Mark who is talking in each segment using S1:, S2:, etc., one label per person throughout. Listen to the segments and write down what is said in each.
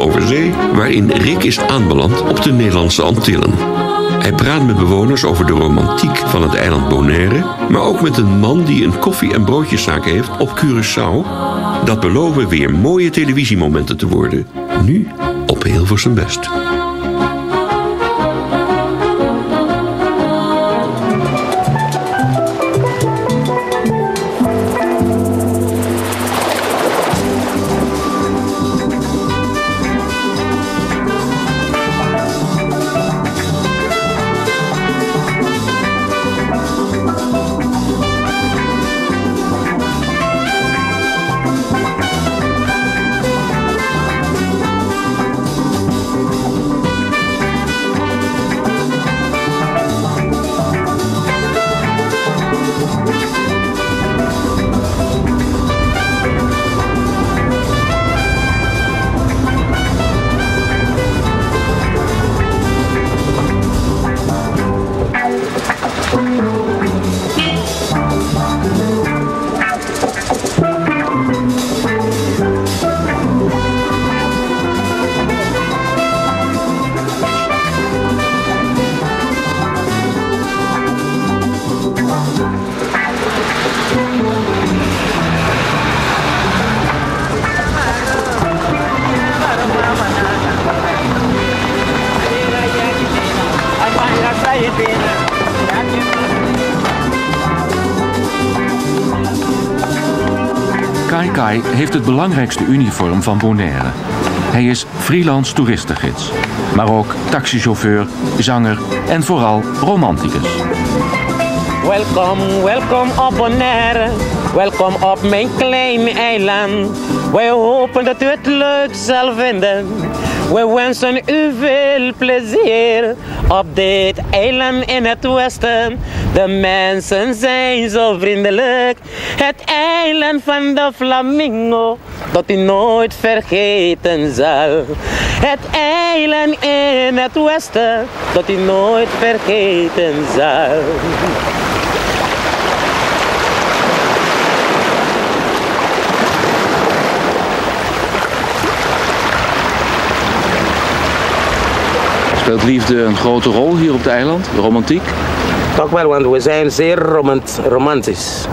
S1: over zee, waarin Rick is aanbeland op de Nederlandse Antillen. Hij praat met bewoners over de romantiek van het eiland Bonaire, maar ook met een man die een koffie- en broodjeszaak heeft op Curaçao. Dat beloven weer mooie televisiemomenten te worden. Nu op Hilversum Best.
S2: Kai heeft het belangrijkste uniform van Bonaire. Hij is freelance toeristengids, maar ook taxichauffeur, zanger en vooral romanticus.
S3: Welkom, welkom op Bonaire. Welkom op mijn kleine eiland. Wij hopen dat u het leuk zal vinden. We wensen u veel plezier op dit eiland in het westen. De mensen zijn zo vriendelijk. Het eiland van de flamingo dat u nooit vergeten zal. Het eiland in het westen dat u nooit vergeten zal.
S2: Speelt liefde een grote rol hier op het eiland, de romantiek?
S3: Toch wel, want we zijn zeer romant romantisch.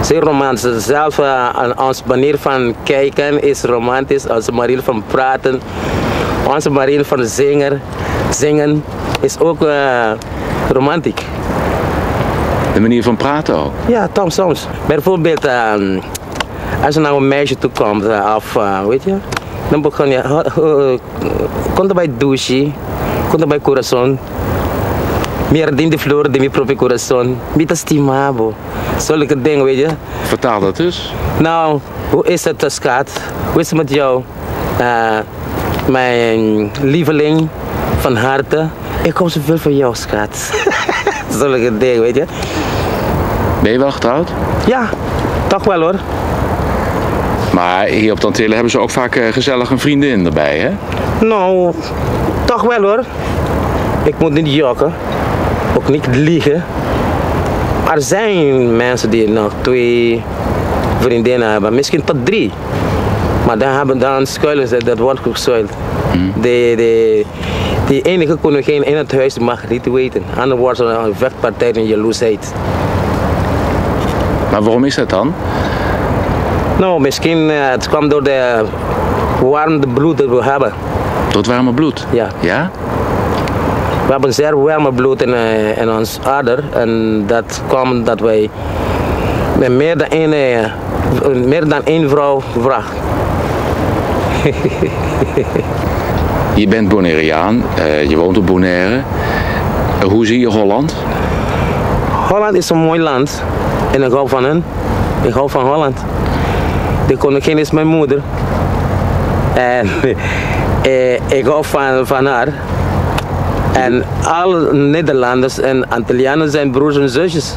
S3: Zeer romantisch. Zelf uh, aan onze manier van kijken is romantisch. Onze manier van praten, onze manier van zingen, zingen is ook uh, romantiek.
S2: De manier van praten ook.
S3: Ja, Tom, soms. Bijvoorbeeld, uh, als er nou een meisje toe komt, uh, of weet je, dan begon je, uh, komt er bij douche, komt er bij corazon. Meer de flor de mi proprio corazon. Mita stimabo. Zulke dingen, weet je.
S2: Vertaal dat dus.
S3: Nou, hoe is het, schat? Hoe is het met jou? Uh, mijn lieveling van harte. Ik kom zoveel van jou, schat. Zulke dingen, weet je.
S2: Ben je wel getrouwd?
S3: Ja, toch wel hoor.
S2: Maar hier op Tantillen hebben ze ook vaak uh, gezellig een vriendin erbij, hè?
S3: Nou, toch wel hoor. Ik moet niet jokken. Ook niet liegen. Er zijn mensen die nog twee vriendinnen hebben. Misschien tot drie. Maar dan, hebben, dan schuilen ze, dat wordt geschuild. Hmm. De, de, die enige koningin in het huis mag niet weten. Anders wordt er een vechtpartij en jaloesheid.
S2: Maar waarom is dat dan?
S3: Nou, misschien uh, het kwam door de warme bloed dat we hebben.
S2: Door het warme bloed?
S3: Ja.
S2: Ja?
S3: We hebben zeer warme bloed in, uh, in ons ader. En dat kwam dat wij met meer dan één, uh, meer dan één vrouw vragen.
S2: je bent Bonaireaan, je woont op Bonaire. hoe zie je Holland?
S3: Holland is een mooi land. En ik hou van hen. Ik hou van Holland. De koningin is mijn moeder. En eh, ik hou van, van haar. En alle Nederlanders en Antillianen zijn broers en zusjes.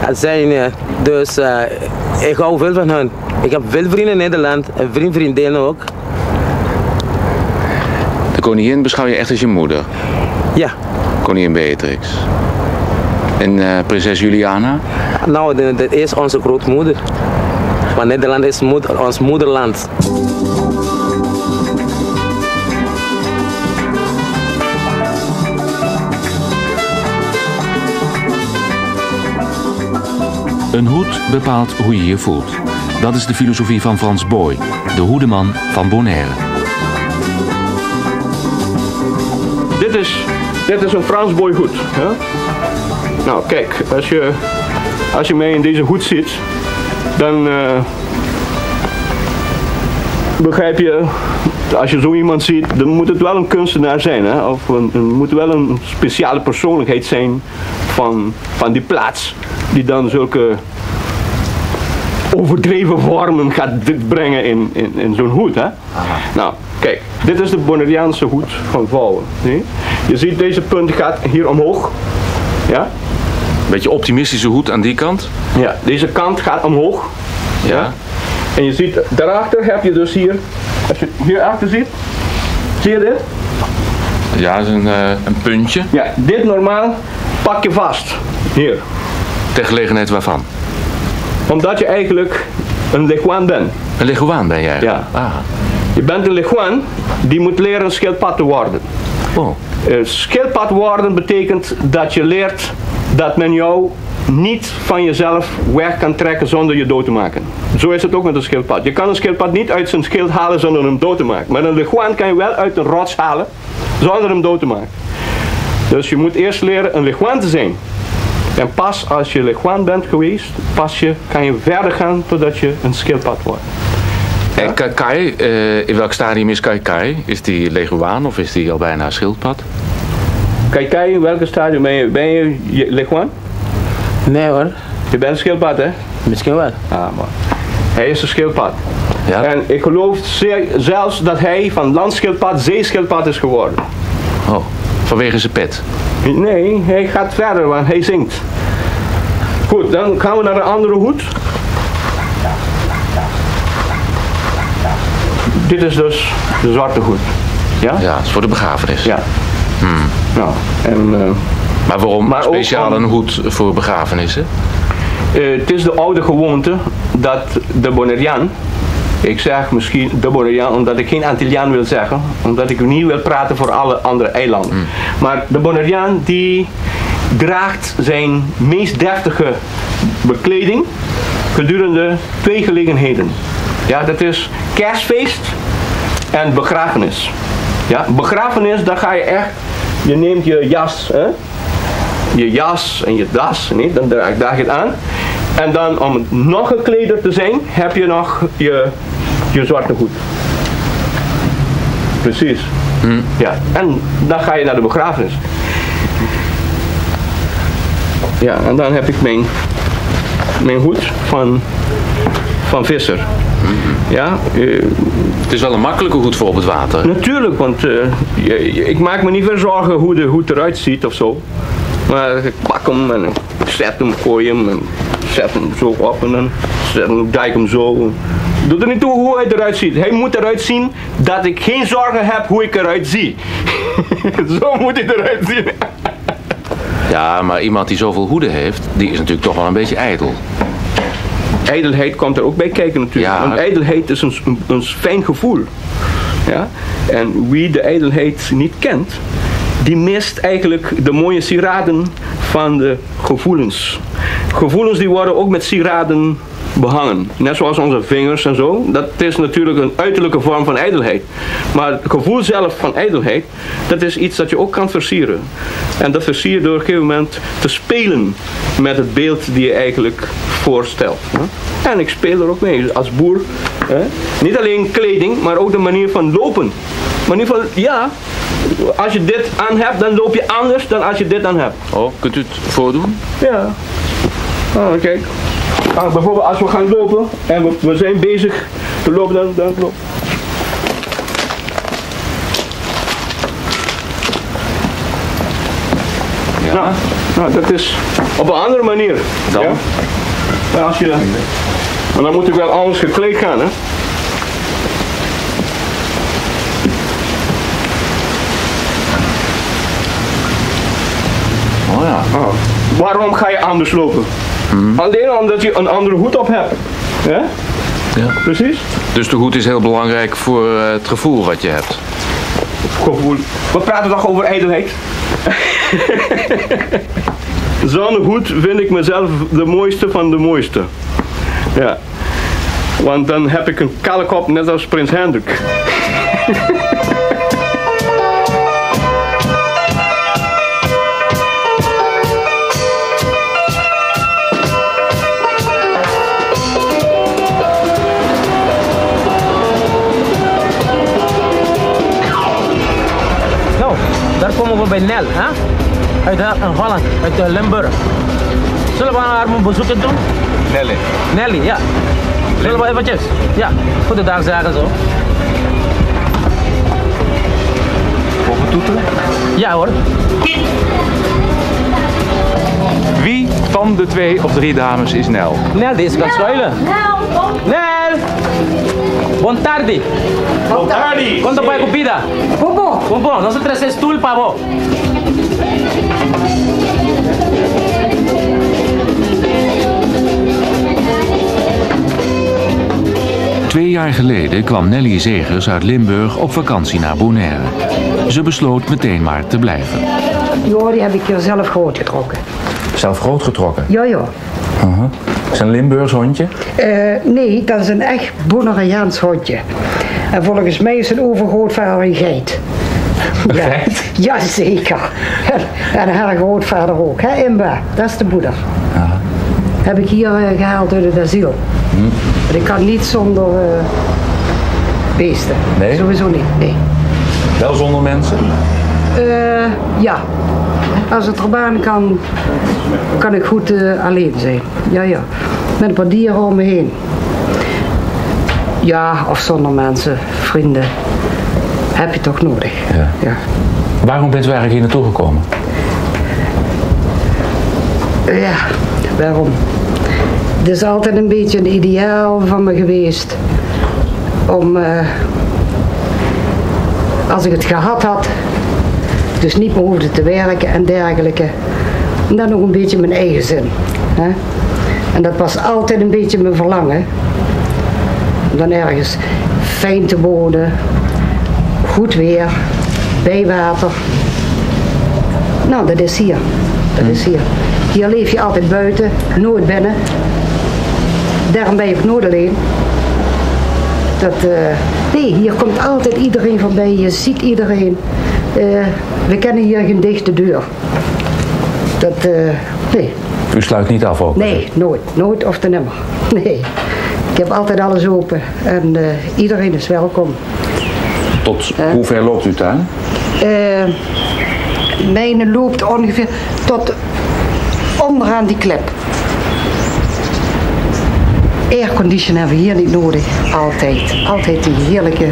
S3: Het zijn, uh, dus uh, ik hou veel van hen. Ik heb veel vrienden in Nederland en vriend, vriendinnen ook.
S2: De koningin beschouw je echt als je moeder?
S3: Ja.
S2: Koningin Beatrix. En uh, prinses Juliana?
S3: Nou, dat is onze grootmoeder. Nederland is moed, ons moederland.
S2: Een hoed bepaalt hoe je je voelt. Dat is de filosofie van Frans Boy, de hoedeman van Bonaire.
S4: Dit is, dit is een Frans Boy hoed. Hè? Nou kijk, als je, als je mij in deze hoed zit dan eh, begrijp je, als je zo iemand ziet, dan moet het wel een kunstenaar zijn. Hè? Of een, een- moet wel een speciale persoonlijkheid zijn van, van die plaats, die dan zulke overdreven vormen gaat dit brengen in, in, in zo'n hoed. Hè? Nou, kijk, dit is de Bonaireaanse hoed van je? Je ziet deze punt gaat hier omhoog.
S2: Beetje optimistische hoed aan die kant.
S4: Ja, deze kant gaat omhoog. Ja. En je ziet, daarachter heb je dus hier, als je hier achter ziet, zie je dit?
S2: Ja, dat is een, eh, een puntje.
S4: Ja, dit normaal pak je vast. Hier.
S2: Ter gelegenheid waarvan?
S4: Omdat je eigenlijk een leguaan bent.
S2: Een leguaan ben jij?
S4: Ja.
S2: Ah.
S4: Je bent een leguaan die moet leren een schildpad te worden.
S2: Oh.
S4: Eh, schildpad worden betekent dat je leert dat men jou niet van jezelf weg kan trekken zonder je dood te maken. Zo is het ook met een schildpad. Je kan een schildpad niet uit zijn schild halen zonder hem dood te maken. Maar een leguaan kan je wel uit een rots halen zonder hem dood te maken. Dus je moet eerst leren een leguaan te zijn. En pas als je leguaan bent geweest, pas je, kan je verder gaan totdat je een schildpad wordt.
S2: En Kai, eh, in welk stadium is Kai Kai? Is die leguaan of is die al bijna schildpad?
S4: Kijk, kijk in welke stadium ben je? Ben je, je?
S3: Nee hoor,
S4: Je bent een schildpad, hè?
S3: misschien wel.
S4: Ah, man. Hij is een schildpad.
S2: Ja?
S4: En ik geloof zeer- zelfs dat hij van landschildpad zeeschildpad is geworden.
S2: Oh, vanwege zijn pet.
S4: Nee, hij gaat verder, want hij zingt. Goed, dan gaan we naar een andere hoed. Dit is dus de zwarte hoed. Ja?
S2: Ja, dat is voor de begrafenis.
S4: Ja. Nou, en eh,
S2: Maar waarom
S4: Maar
S2: speciaal
S4: om-
S2: een hoed voor begrafenissen?
S4: eh, het is de oude gewoonte dat de Bonaireaan, ik zeg misschien de Bonaireaan omdat ik geen Antilliaan wil zeggen, omdat ik niet wil praten voor alle andere eilanden. Maar de Bonaireaan die draagt zijn meest deftige bekleding gedurende twee gelegenheden. Ja, dat is kerstfeest en begrafenis. Ja, begrafenis, dan ga je echt, je neemt je jas, hè? je jas en je das, nee, dan draag, draag je het aan. En dan om nog gekleder te zijn, heb je nog je, je zwarte hoed. Precies. Ja, en dan ga je naar de begrafenis. Ja, en dan heb ik mijn, mijn hoed van, van visser. Ja, eh,
S2: Het is wel een makkelijke hoed voor op het water.
S4: Natuurlijk, want eh, je- je- ik maak me niet veel zorgen hoe de hoed eruit ziet of zo. Maar ik pak hem en ik zet hem, gooi hem en zet hem zo op en dan zet hem, dijk hem zo. Doet er niet toe hoe hij eruit ziet. Hij moet eruit zien dat ik geen zorgen heb hoe ik eruit zie. zo moet hij eruit zien.
S2: Ja, maar iemand die zoveel hoeden heeft, die is natuurlijk toch wel een beetje ijdel.
S4: Ijdelheid komt er ook bij kijken natuurlijk.
S2: Ja.
S4: Want ijdelheid is een, een, een fijn gevoel. Ja? En wie de ijdelheid niet kent, die mist eigenlijk de mooie sieraden van de gevoelens. Gevoelens die worden ook met sieraden behangen. Net zoals onze vingers en zo. Dat is natuurlijk een uiterlijke vorm van ijdelheid. Maar het gevoel zelf van ijdelheid, dat is iets dat je ook kan versieren. En dat versier je door op een gegeven moment te spelen met het beeld die je eigenlijk voorstelt. hè. En ik speel er ook mee als boer. hè. Niet alleen kleding, maar ook de manier van lopen. Manier van, ja, als je dit aan hebt, dan loop je anders dan als je dit aan hebt.
S2: Oh, kunt u het voordoen?
S4: Ja. Oh, kijk. Ah, bijvoorbeeld als we gaan lopen en we, we zijn bezig te lopen, dan, dan lopen.
S2: Ja.
S4: Nou, nou, dat is op een andere manier.
S2: Dan?
S4: Ja? Maar als je, maar dan moet ik wel anders gekleed gaan, hè?
S2: Oh ja.
S4: Oh. Waarom ga je anders lopen? Alleen omdat je een andere hoed op hebt. Ja?
S2: Ja.
S4: Precies?
S2: Dus de hoed is heel belangrijk voor eh, het gevoel wat je hebt.
S4: Gevoel. We praten toch over ijdelheid? Zonder hoed vind ik mezelf de mooiste van de mooiste. Ja. Want dan heb ik een kale kop net als Prins Hendrik.
S3: bij Nel, hè? Uit Holland, uit eh, Limburg. Zullen we haar een bezoekje doen?
S5: Nelly.
S3: Nelly, ja. Zullen we eventjes? Ja, goedendag zeggen zo.
S5: Mogen toeteren?
S3: Ja hoor.
S5: Wie van de twee of drie dames is Nel?
S3: Nel, deze gaat schuilen. Nel! Buon tardi.
S4: Buon tardi.
S3: Quanto puoi comida?
S6: Bobo,
S3: Buon buon, non se trece stoel, pavo.
S2: Twee jaar geleden kwam Nelly Zegers uit Limburg op vakantie naar Bonaire. Ze besloot meteen maar te blijven.
S6: ja, die heb ik hier zelf groot getrokken.
S5: Zelf groot getrokken.
S6: Ja, ja.
S5: Is een Limburgs hondje?
S6: Eh, nee, dat is een echt Bonaireaans hondje. En volgens mij is een overgrootvader een geit.
S5: Een geit?
S6: Jazeker. En, en haar grootvader ook, hè, Imba. Dat is de moeder. Heb ik hier eh, gehaald uit het asiel. En ik kan niet zonder eh, beesten.
S5: Nee?
S6: Sowieso niet, nee.
S5: Wel zonder mensen?
S6: Eh, ja. Als het erbij kan, kan ik goed eh, alleen zijn. Ja, ja. Met een paar dieren om me heen. Ja, of zonder mensen, vrienden. Heb je toch nodig.
S5: Ja.
S6: ja.
S5: Waarom bent u eigenlijk hier naartoe gekomen?
S6: Ja, waarom? Het is altijd een beetje een ideaal van me geweest om, eh, als ik het gehad had, dus niet meer hoefde te werken en dergelijke, dan nog een beetje mijn eigen zin. Hè? En dat was altijd een beetje mijn verlangen. Om dan ergens fijn te wonen, goed weer, bij water. Nou, dat is hier. Dat is hier. Hier leef je altijd buiten, nooit binnen. Daarom ben je ook nooit alleen. Dat, eh, nee, hier komt altijd iedereen voorbij, je ziet iedereen. Eh, we kennen hier geen dichte deur. Dat, eh, nee,
S5: U sluit niet af ook?
S6: nee, nooit. Nooit of nimmer. Nee. Ik heb altijd alles open en eh, iedereen is welkom.
S5: Tot hoe ver loopt uw tuin?
S6: Eh mijne loopt ongeveer tot onderaan die klep. Aircondition hebben we hier niet nodig. Altijd. Altijd die heerlijke,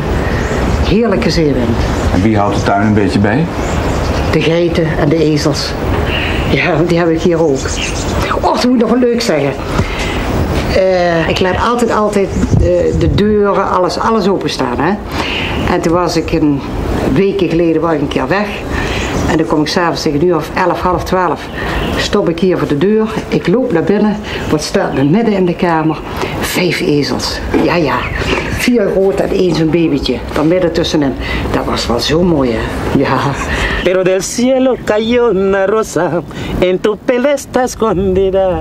S6: heerlijke zeewind.
S5: En wie houdt de tuin een beetje bij?
S6: De geiten en de ezels. Ja, die heb ik hier ook. Och, dat moet ik nog wel leuk zeggen. Eh, ik laat altijd, altijd eh, de deuren, alles, alles openstaan. Hè? En toen was ik een weken geleden was ik een keer weg. En dan kom ik s'avonds tegen uur of elf, half twaalf. Stop ik hier voor de deur. Ik loop naar binnen. Wat staat er midden in de kamer? Vijf ezels. Ja, ja. Vier groot en één zo'n babytje. Daar midden tussenin. Dat was wel zo mooi, hè? Ja.
S3: Pero del cielo cayó una rosa, en tu pelo está escondida.